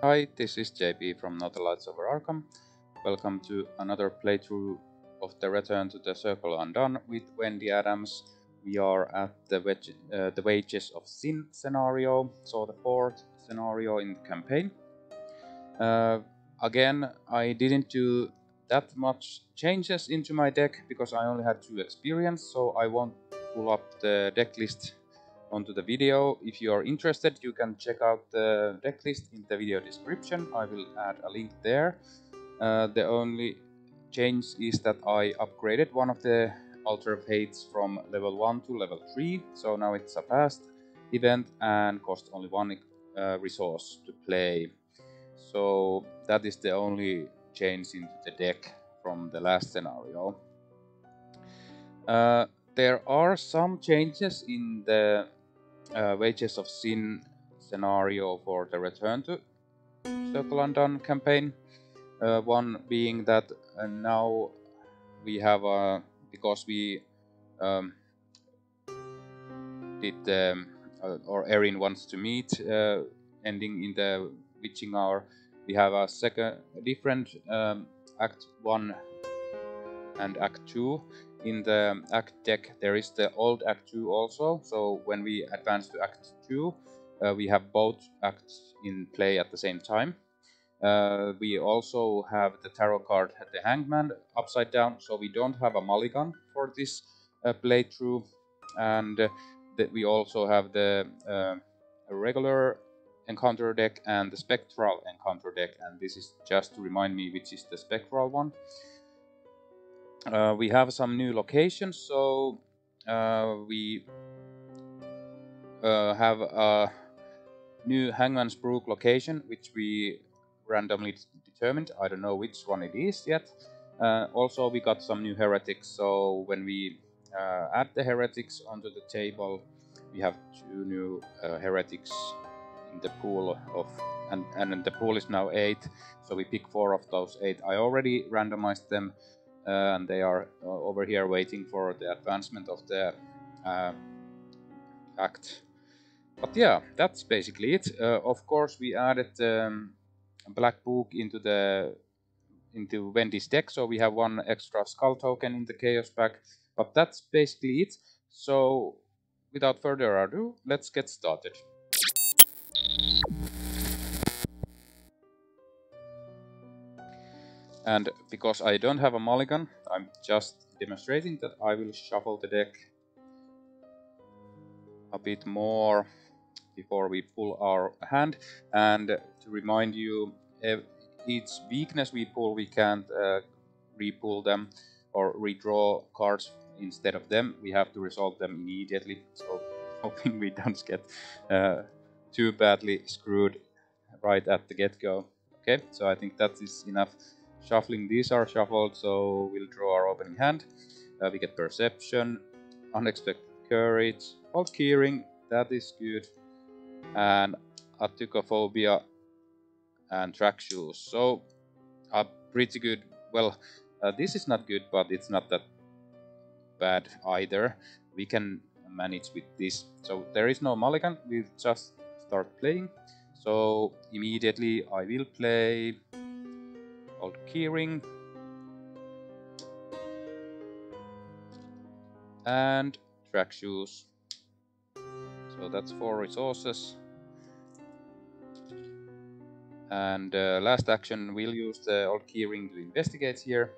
Hi, this is JP from Northern Lights Over Arkham. Welcome to another playthrough of the Return to the Circle Undone with Wendy Adams. We are at the, uh, the Wages of Sin scenario, so the fourth scenario in the campaign. Uh, again, I didn't do that much changes into my deck because I only had two experience, so I won't pull up the deck list onto the video. If you are interested, you can check out the deck list in the video description. I will add a link there. Uh, the only change is that I upgraded one of the Alter Fates from level 1 to level 3, so now it's a fast event and costs only one uh, resource to play. So that is the only change into the deck from the last scenario. Uh, there are some changes in the uh, Wages of Sin scenario for the Return to Circle Undone campaign. Uh, one being that uh, now we have a because we um, did um, or Erin wants to meet uh, ending in the witching hour. We have a second different um, Act One and Act Two in the Act deck there is the old Act 2 also, so when we advance to Act 2 uh, we have both acts in play at the same time. Uh, we also have the tarot card at the Hangman upside down, so we don't have a mulligan for this uh, playthrough. And uh, we also have the uh, regular encounter deck and the spectral encounter deck, and this is just to remind me which is the spectral one. Uh, we have some new locations, so uh, we uh, have a new Hangman's Brook location, which we randomly determined. I don't know which one it is yet. Uh, also, we got some new heretics, so when we uh, add the heretics onto the table, we have two new heretics in the pool of, and, and the pool is now eight, so we pick four of those eight. I already randomized them and they are uh, over here waiting for the advancement of the uh, act. But yeah, that's basically it. of course, we added um, black book into the into Wendy's deck, so we have one extra skull token in the chaos pack. But that's basically it. So without further ado, let's get started. And because I don't have a mulligan, I'm just demonstrating that I will shuffle the deck a bit more before we pull our hand. And to remind you, each weakness we pull, we can't uh, re-pull them or redraw cards instead of them. We have to resolve them immediately. So hoping we don't get uh, too badly screwed right at the get-go. Okay, so I think that is enough Shuffling, these are shuffled, so we'll draw our opening hand. Uh, we get Perception, Unexpected Courage, Old Keyring, that is good, and Atychophobia and Track Shoes. So, uh, pretty good. Well, uh, this is not good, but it's not that bad either. We can manage with this. So there is no mulligan, we'll just start playing. So immediately I will play keyring. And track shoes. So that's four resources. And uh, last action, we'll use the old keyring to investigate here.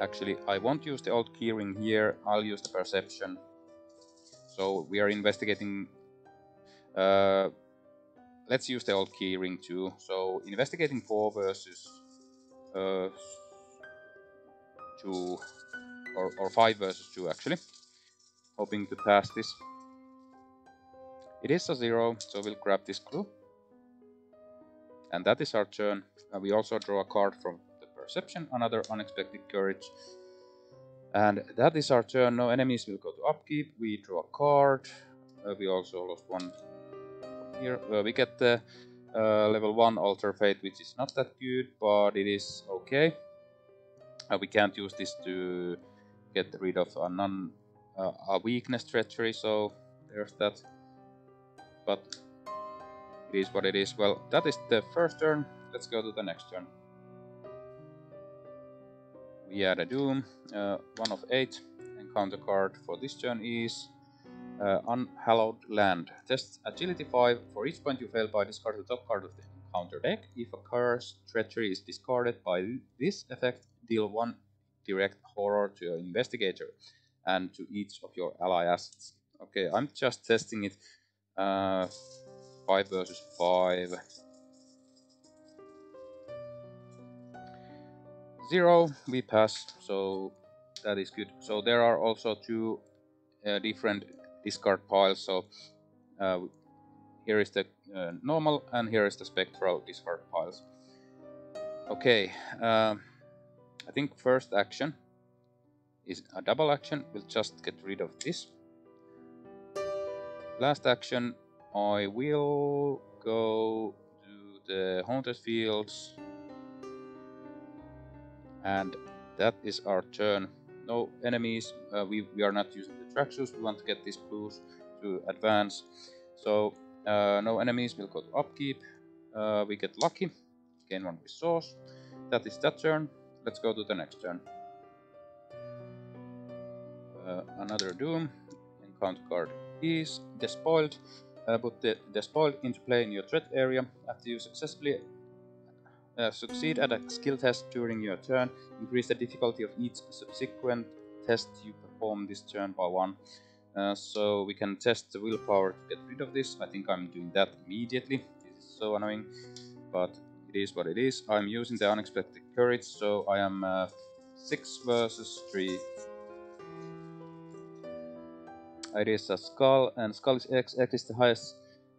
Actually, I won't use the old keyring here, I'll use the perception. So we are investigating uh, let's use the old keyring too. So investigating 4 versus uh, 2 or, or 5 versus 2 actually. Hoping to pass this. It is a 0, so we'll grab this clue. And that is our turn. Uh, we also draw a card from the perception, another unexpected courage. And that is our turn. No enemies will go to upkeep. We draw a card. Uh, we also lost one here uh, we get the uh, level 1 Alter Fate, which is not that good, but it is okay. Uh, we can't use this to get rid of a non a weakness treachery, so there's that. But it is what it is. Well, that is the first turn. Let's go to the next turn. We add a Doom, uh, one of eight. Encounter card for this turn is uh, Unhallowed Land. Test Agility 5. For each point you fail by discard the top card of the encounter deck. If a curse treachery is discarded by this effect, deal one direct horror to your investigator and to each of your ally assets. Okay, I'm just testing it. Uh, 5 versus 5. 0, we pass, so that is good. So there are also two uh, different discard piles, so uh, here is the uh, normal and here is the spectral discard piles. Okay, um, I think first action is a double action. We'll just get rid of this. Last action, I will go to the haunted fields. And that is our turn. No enemies. Uh, we, we are not using the shoes. We want to get these blues to advance. So uh, no enemies. We'll go to upkeep. Uh, we get lucky. Gain one resource. That is that turn. Let's go to the next turn. Uh, another Doom. Encounter card is Despoiled. Uh, put the Despoiled into play in your threat area. After you successfully uh, succeed at a skill test during your turn, increase the difficulty of each subsequent test you perform this turn by one. Uh, so we can test the willpower to get rid of this. I think I'm doing that immediately. This is so annoying, but it is what it is. I'm using the unexpected courage, so I am uh, 6 versus 3. It is a skull, and skull is X. X is the highest,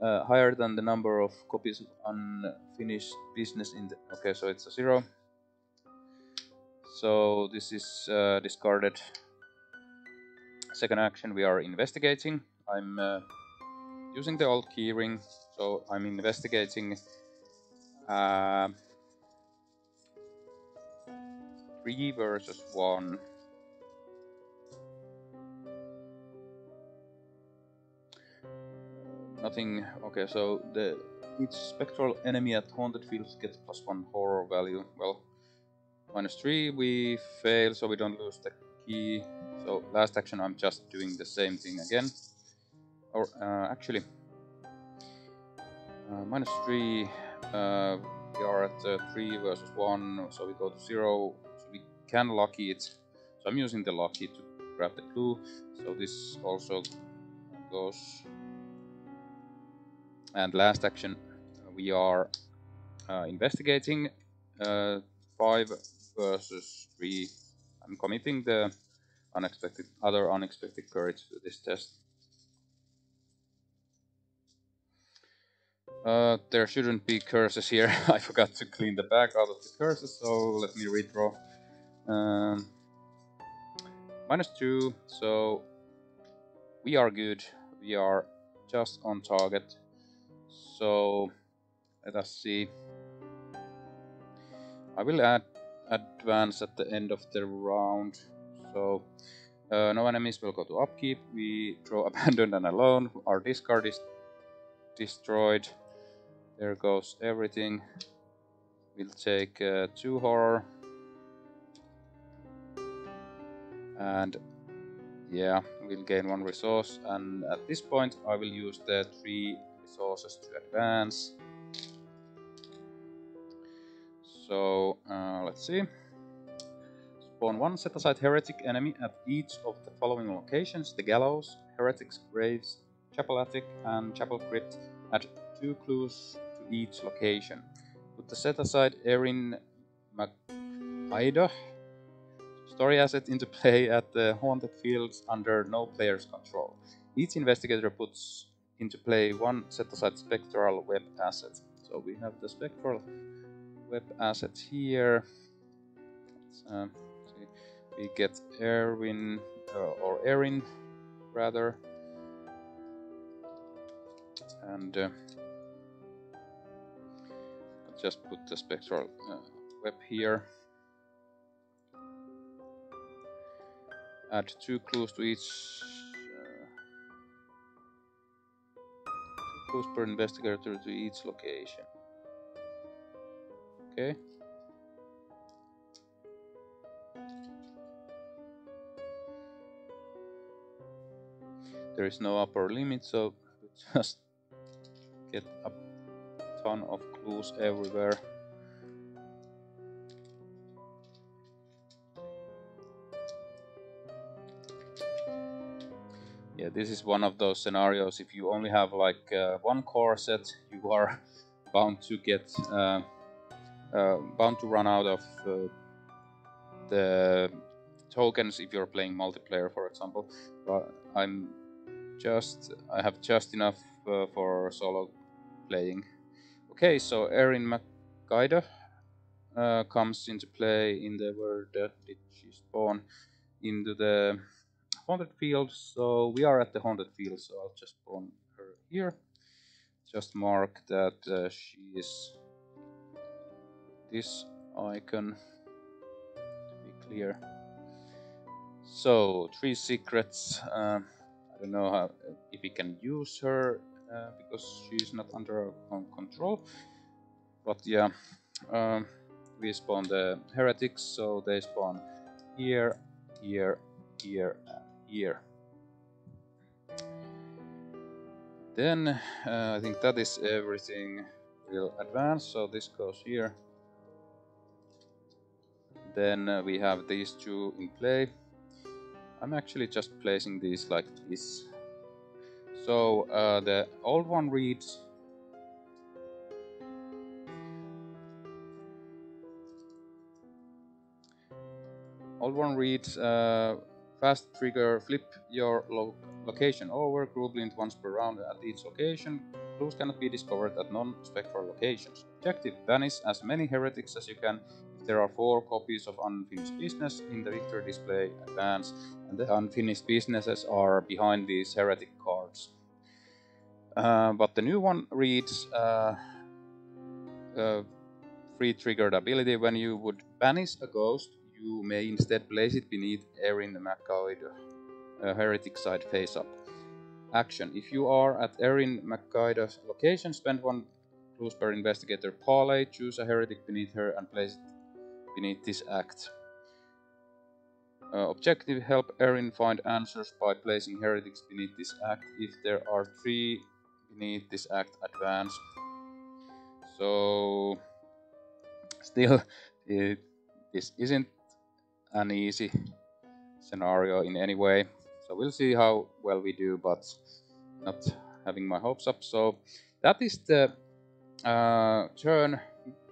uh, higher than the number of copies of unfinished business in the. Okay, so it's a zero. So this is uh, discarded. Second action, we are investigating. I'm uh, using the old keyring, so I'm investigating uh, 3 versus 1. Nothing. Okay, so the each spectral enemy at haunted fields gets plus 1 horror value. Well, minus 3 we fail, so we don't lose the key. So last action I'm just doing the same thing again. Or uh, actually, uh, minus 3 uh, we are at uh, 3 versus 1, so we go to 0, so we can lucky it. So I'm using the lucky to grab the clue, so this also goes. And last action, we are uh, investigating uh, 5 versus 3. I'm committing the unexpected other unexpected courage to this test. Uh, there shouldn't be curses here. I forgot to clean the back out of the curses, so let me redraw. Um, minus 2, so we are good. We are just on target. So let us see. I will add advance at the end of the round. So uh, no enemies will go to upkeep. We draw abandoned and alone. Our discard is destroyed. There goes everything. We'll take uh, two horror. And yeah, we'll gain one resource. And at this point, I will use the three resources to advance. So uh, let's see. Spawn one set aside heretic enemy at each of the following locations: the gallows, heretics graves, chapel attic, and chapel crypt. Add two clues to each location. Put the set aside Erynn MacAoidh story asset into play at the Haunted Fields under no player's control. Each investigator puts into play one set aside spectral web asset. So we have the spectral web asset here. We get Erwin uh, or Erin rather, and uh, just put the spectral uh, web here. Add two clues to each uh, clues per investigator to each location. Okay. There is no upper limit, so just get a ton of clues everywhere. Yeah, this is one of those scenarios. If you only have like uh, one core set, you are bound to get uh, uh, bound to run out of uh, the tokens if you're playing multiplayer, for example. But I'm just I have just enough uh, for solo playing. Okay, so Erynn MacAoidh uh, comes into play in the where did she spawn into the haunted field. So we are at the haunted field. So I'll just spawn her here. Just mark that uh, she is this icon to be clear. So three secrets. Um, I don't know how, if we can use her uh, because she's not under our control. But yeah, um, we spawn the heretics, so they spawn here, here, here, and here. Then uh, I think that is everything We'll advance, so this goes here. Then uh, we have these two in play. I'm actually just placing these like this. So uh, the old one reads Old one reads uh, fast trigger flip your lo location over, group blind once per round at each location. Clues cannot be discovered at non-spectral locations. Objective banish as many heretics as you can there are four copies of Unfinished Business in the victory display advance, and the unfinished businesses are behind these heretic cards. Uh, but the new one reads uh, uh, free triggered ability when you would banish a ghost, you may instead place it beneath Erynn MacAoidh uh, heretic side face up. Action. If you are at Erynn MacAoidh's location, spend one clues per investigator parley, choose a heretic beneath her and place it beneath this act. Uh, objective help Erynn find answers by placing heretics beneath this act. If there are three beneath this act, advance. So, still, it, this isn't an easy scenario in any way. So we'll see how well we do, but not having my hopes up. So that is the uh, turn.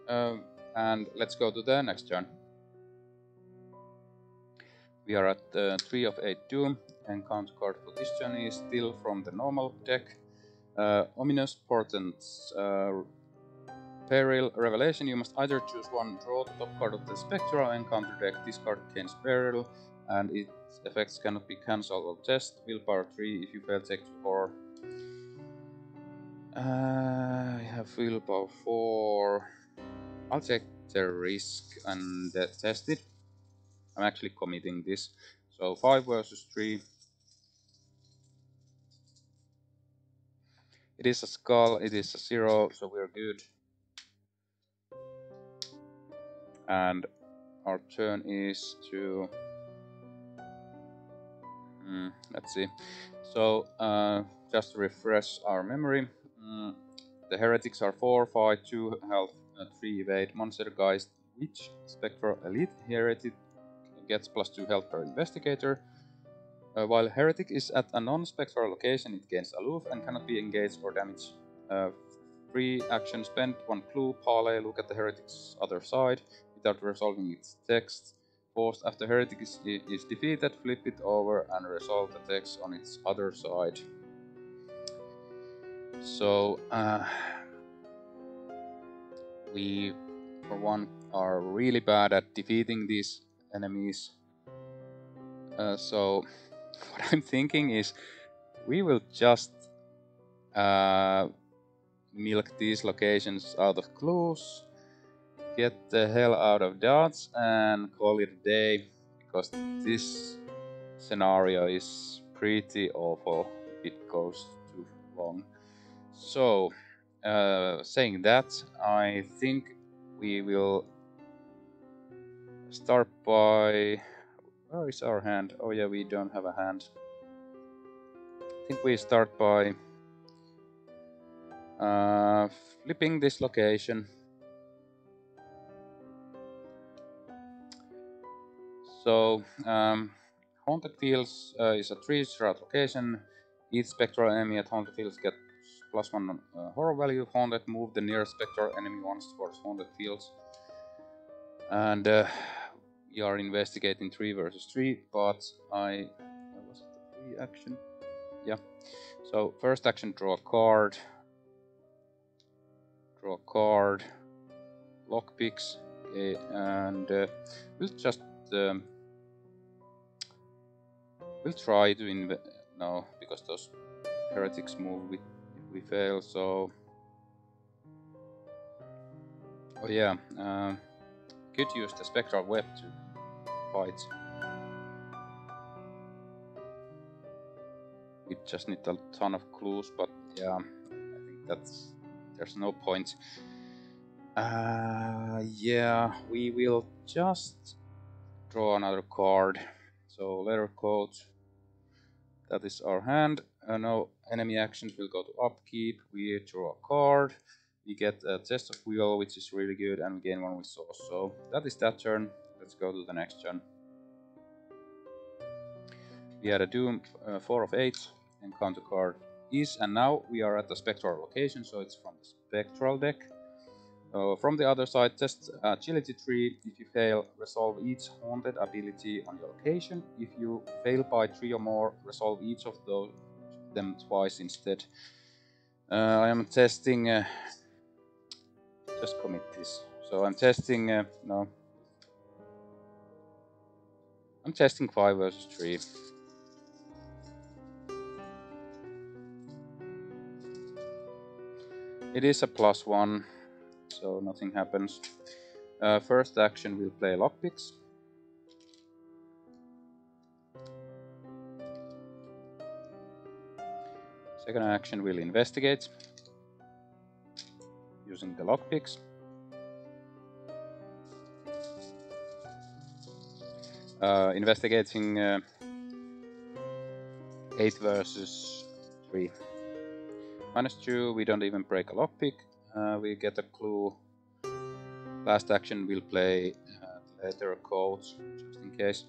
Uh, and let's go to the next turn. We are at uh, 3 of 8 Doom. Encounter card for this turn is still from the normal deck. Uh, ominous Portents. Uh, Peril Revelation. You must either choose one, draw the top card of the Spectral encounter deck, this card Kane's Peril, and its effects cannot be cancelled or test. Willpower 3 if you fail, take 4. Uh, I have willpower 4. I'll take the risk and test it. I'm actually committing this. So 5 versus 3. It is a skull, it is a 0, so we're good. And our turn is to... Mm, let's see. So, uh, just to refresh our memory, mm, the heretics are 4, 5, 2 health, 3 evade monster guys which Spectral Elite Heretic gets plus 2 health per investigator. Uh, while Heretic is at a non-spectral location, it gains aloof and cannot be engaged or damaged. Uh, free action spend, one clue, parley, look at the Heretic's other side without resolving its text. Forced after Heretic is, is defeated, flip it over and resolve the text on its other side. So, uh, we for one are really bad at defeating these enemies. Uh, so what I'm thinking is we will just uh, milk these locations out of clues, get the hell out of dots and call it a day because this scenario is pretty awful if it goes too long. So, uh, saying that, I think we will start by... Where is our hand? Oh yeah, we don't have a hand. I think we start by uh, flipping this location. So, um, Haunted Fields uh, is a 3 strat location. Each spectral enemy at Haunted Fields gets plus 1 uh, horror value. Haunted move the nearest spectral enemy once towards Haunted Fields. And uh, we are investigating 3 versus 3, but I... Was it the 3 action? Yeah. So, first action, draw a card draw a card, lockpicks, okay, and uh, we'll just um, we'll try to inv no because those heretics move if we fail. So oh yeah, um, could use the spectral web to fight. We just need a ton of clues, but yeah, I think that's there's no point. Uh, yeah, we will just draw another card. So letter code, that is our hand. Uh, no enemy actions will go to upkeep. We draw a card. We get a test of will, which is really good, and we gain one resource. So that is that turn. Let's go to the next turn. We had a Doom uh, 4 of 8, encounter card is, and now we are at the spectral location, so it's from the spectral deck. Uh, from the other side, test agility tree. If you fail, resolve each haunted ability on your location. If you fail by three or more, resolve each of those them twice instead. Uh, I am testing. Uh, just commit this. So I'm testing. Uh, no. I'm testing five versus three. It is a plus one, so nothing happens. Uh, first action we'll play lockpicks. Second action we'll investigate using the lockpicks. Uh, investigating uh, 8 versus 3. Minus 2, we don't even break a lockpick. Uh, we get a clue. Last action, we'll play uh, letter codes, just in case.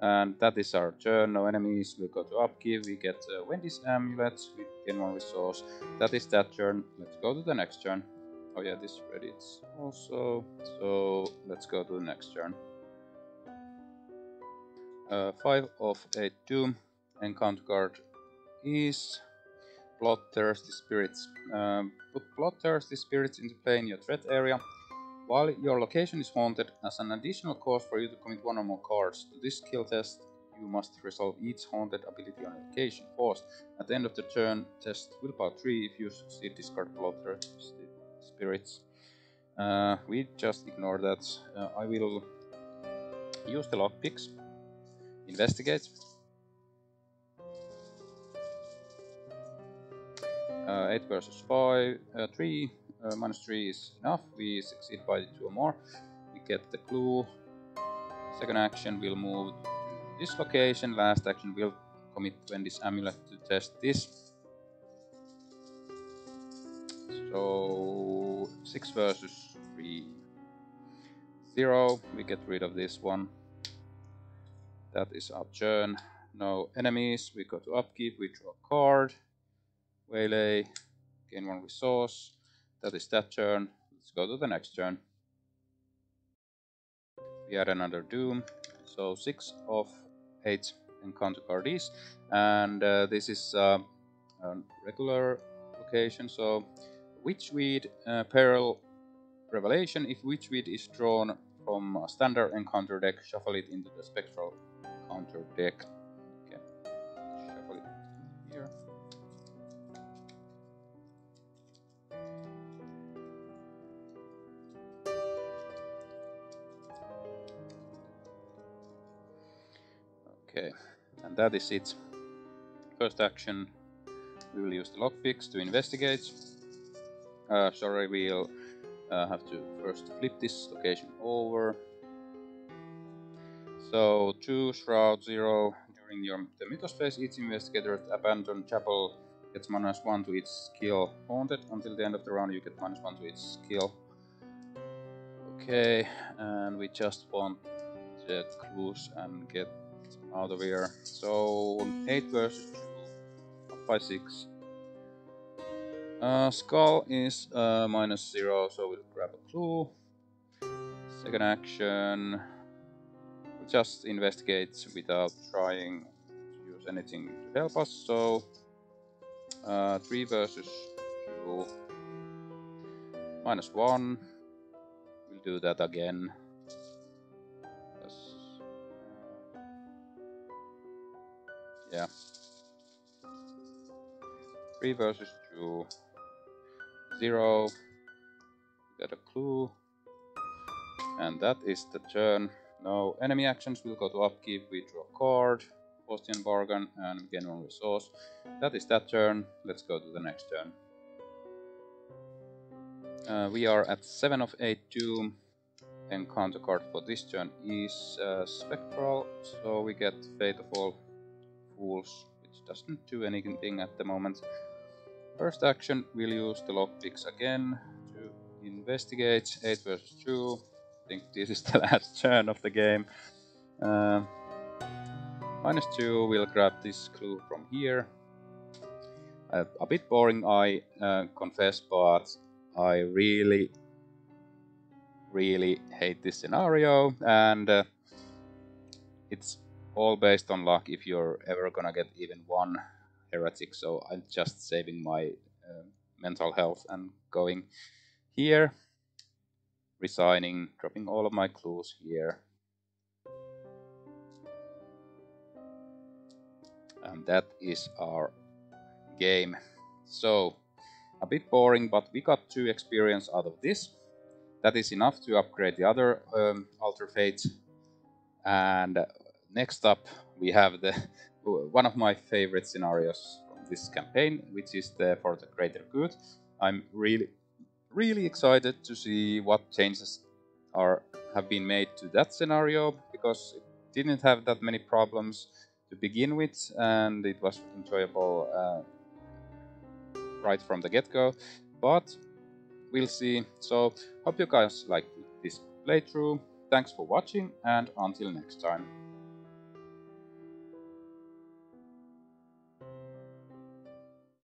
And that is our turn. No enemies. We'll go to upkeep. We get uh, Wendy's amulet. We gain one resource. That is that turn. Let's go to the next turn. Oh yeah, this ready. Also. So let's go to the next turn. Uh, 5 of 8 Doom. Encounter card is bloodthirsty spirits. Um, put bloodthirsty spirits into play in your threat area. While your location is haunted, as an additional cost for you to commit one or more cards to this skill test, you must resolve each haunted ability on your location first. At the end of the turn, test willpower 3 if you succeed discard bloodthirsty spirits. Uh, we just ignore that. Uh, I will use the lockpicks. Investigate. Uh, 8 versus 5, uh, 3, uh, minus 3 is enough, we succeed by 2 or more, we get the clue, second action we'll move to this location, last action we'll commit Wendy's amulet to test this. So 6 versus 3, 0, we get rid of this one, that is our turn, no enemies, we go to upkeep, we draw a card, Waylay, gain one resource. That is that turn. Let's go to the next turn. We add another Doom. So 6 of 8 encounter card is. And uh, this is uh, a regular location. So Witchweed uh, Peril Revelation. If Witchweed is drawn from a standard encounter deck, shuffle it into the spectral encounter deck. That is it. First action, we will use the lockpicks to investigate. Uh, sorry, we'll uh, have to first flip this location over. So, 2 Shroud 0. During your, the Mythos phase, each investigator at Abandoned Chapel gets minus 1 to its skill haunted. Until the end of the round, you get minus 1 to its skill. Okay, and we just want the clues and get out of here. So, 8 versus 2, up by 6. Uh, skull is uh, minus 0, so we'll grab a clue. Second action, we'll just investigate without trying to use anything to help us. So, uh, 3 versus 2, minus 1. We'll do that again. Yeah. 3 versus 2. 0. Get a clue. And that is the turn. No enemy actions We'll go to upkeep. We draw a card. Faustian Bargain and gain one resource. That is that turn. Let's go to the next turn. Uh, we are at 7 of 8 Doom. Encounter card for this turn is uh, Spectral, so we get Fate of All Fools, which doesn't do anything at the moment. First action, we'll use the lockpicks again to investigate 8 versus 2. I think this is the last turn of the game. Uh, minus 2, we'll grab this clue from here. Uh, a bit boring, I uh, confess, but I really, really hate this scenario, and uh, it's all based on luck if you're ever gonna get even one heretic, so I'm just saving my uh, mental health and going here, resigning, dropping all of my clues here. And that is our game. So, a bit boring, but we got two experience out of this. That is enough to upgrade the other um, Alter Fates. And next up, we have the one of my favorite scenarios from this campaign, which is the for the greater good. I'm really, really excited to see what changes are have been made to that scenario because it didn't have that many problems to begin with, and it was enjoyable uh, right from the get-go. But we'll see. So hope you guys like this playthrough. Thanks for watching, and until next time.